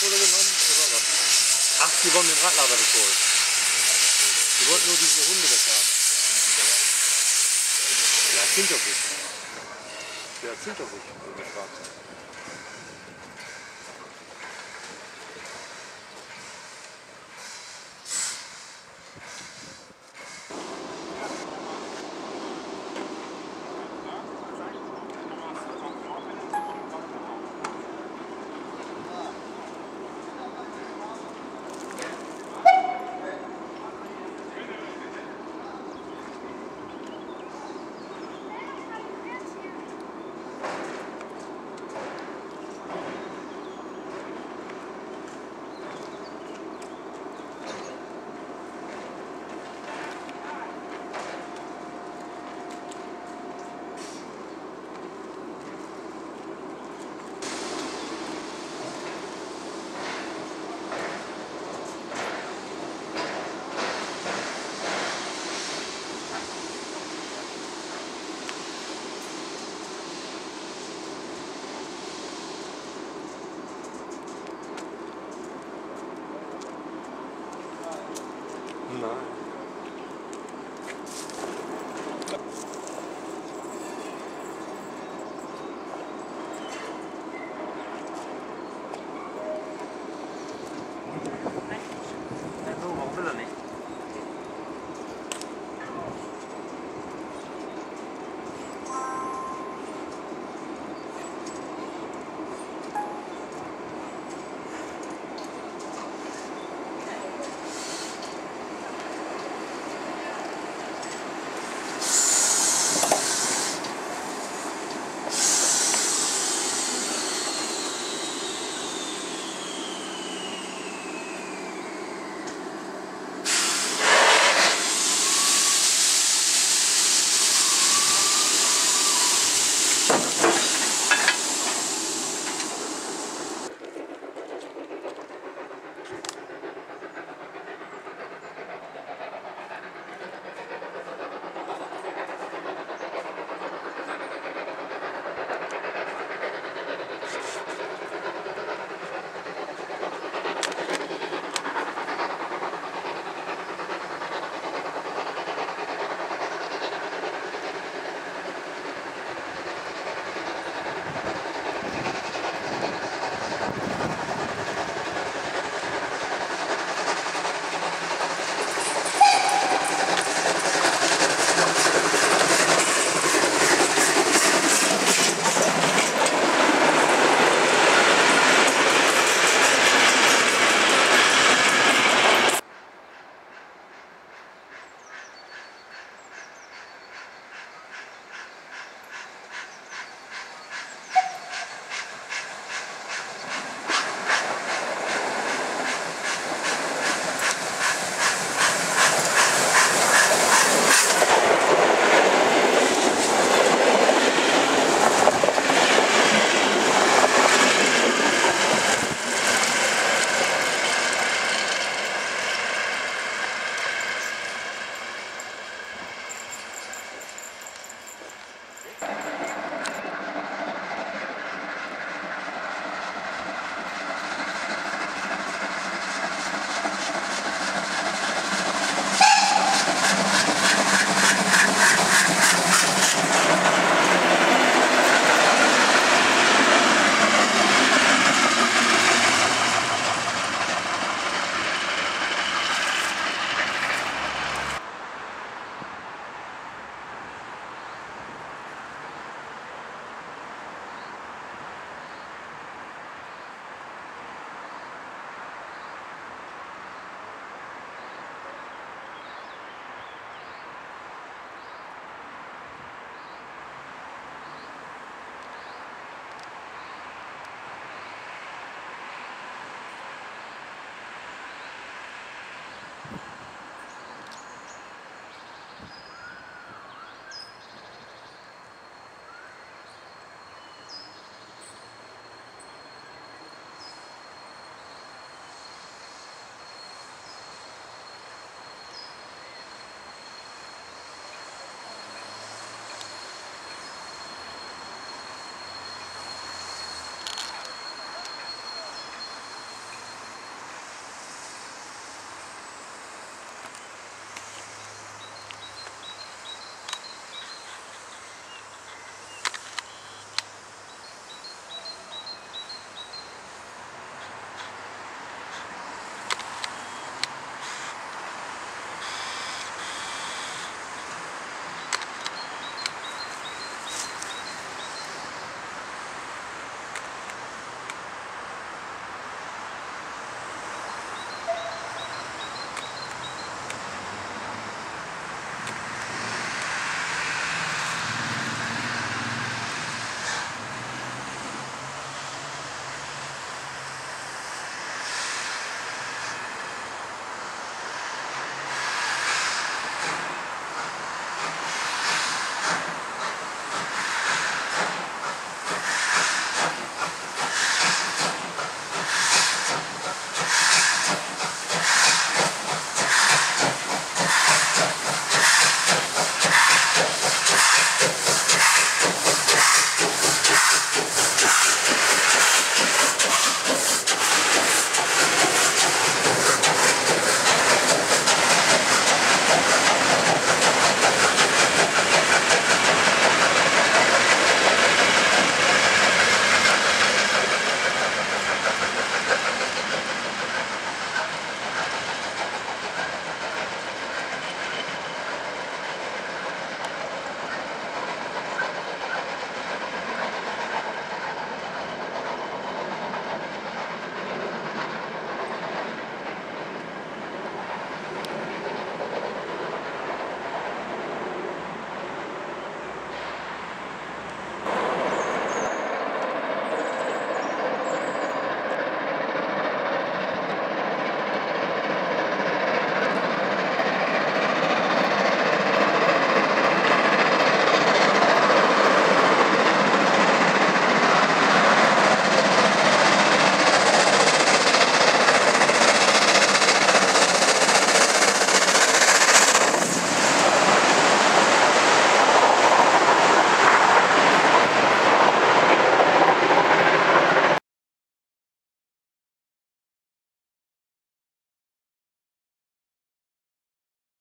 Kohle genommen oder was? Ach, die wollen den Radlader nicht. Die wollten nur diese Hunde weg haben. Ja, sind doch nicht. Ja, sind doch nicht.